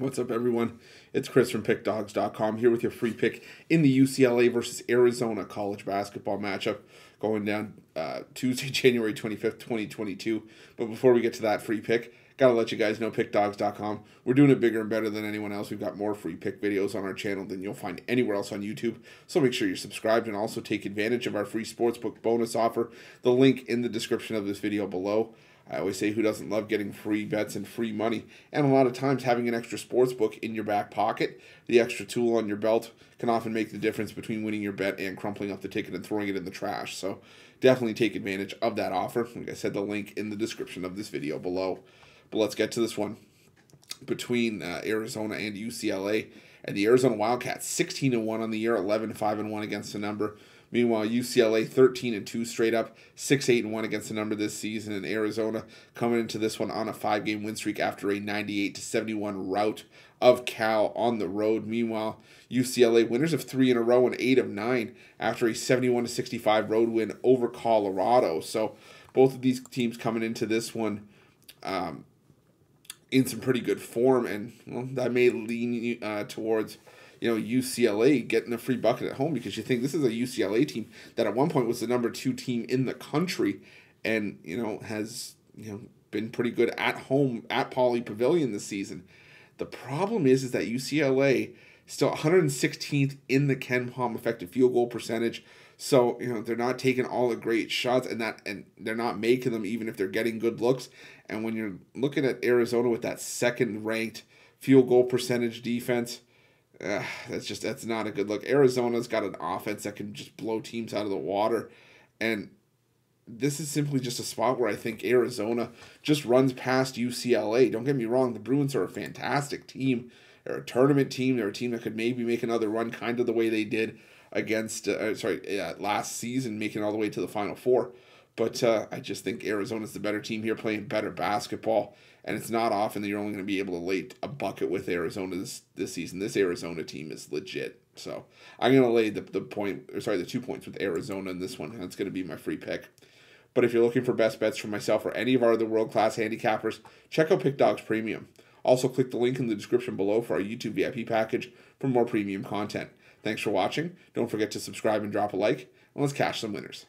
What's up, everyone? It's Chris from PickDawgz.com here with your free pick in the UCLA versus Arizona college basketball matchup going down uh, Tuesday, January 25th, 2022. But before we get to that free pick, gotta let you guys know PickDawgz.com. We're doing it bigger and better than anyone else. We've got more free pick videos on our channel than you'll find anywhere else on YouTube. So make sure you're subscribed and also take advantage of our free sportsbook bonus offer. The link in the description of this video below. I always say, who doesn't love getting free bets and free money? And a lot of times, having an extra sports book in your back pocket, the extra tool on your belt, can often make the difference between winning your bet and crumpling up the ticket and throwing it in the trash. So, definitely take advantage of that offer. Like I said, the link in the description of this video below. But let's get to this one between uh, Arizona and UCLA. And the Arizona Wildcats, 16 and 1 on the year, 11 5 and 1 against the number. Meanwhile, UCLA 13 and 2 straight up, 6 8 and 1 against the number this season. And Arizona coming into this one on a five game win streak after a 98 to 71 rout of Cal on the road. Meanwhile, UCLA winners of three in a row and eight of nine after a 71 to 65 road win over Colorado. So both of these teams coming into this one um, in some pretty good form, and well, that may lean uh, towards you know UCLA getting a free bucket at home because you think this is a UCLA team that at one point was the number two team in the country, and you know has you know been pretty good at home at Pauley Pavilion this season. The problem is is that UCLA still 116th in the KenPom effective field goal percentage. So you know they're not taking all the great shots, and that and they're not making them even if they're getting good looks. And when you're looking at Arizona with that second ranked field goal percentage defense, uh, that's just that's not a good look. Arizona's got an offense that can just blow teams out of the water, and this is simply just a spot where I think Arizona just runs past UCLA. Don't get me wrong; the Bruins are a fantastic team. They're a tournament team. They're a team that could maybe make another run, kind of the way they did against uh, sorry uh, last season, making all the way to the Final Four. But uh, I just think Arizona's the better team here, playing better basketball. And it's not often that you're only going to be able to lay a bucket with Arizona this, this season. This Arizona team is legit. So I'm going to lay the, the point, or sorry, the two points with Arizona in this one. That's going to be my free pick. But if you're looking for best bets for myself or any of our other world class handicappers, check out Pick Dawgz Premium. Also, click the link in the description below for our YouTube VIP package for more premium content. Thanks for watching. Don't forget to subscribe and drop a like, and let's cash some winners.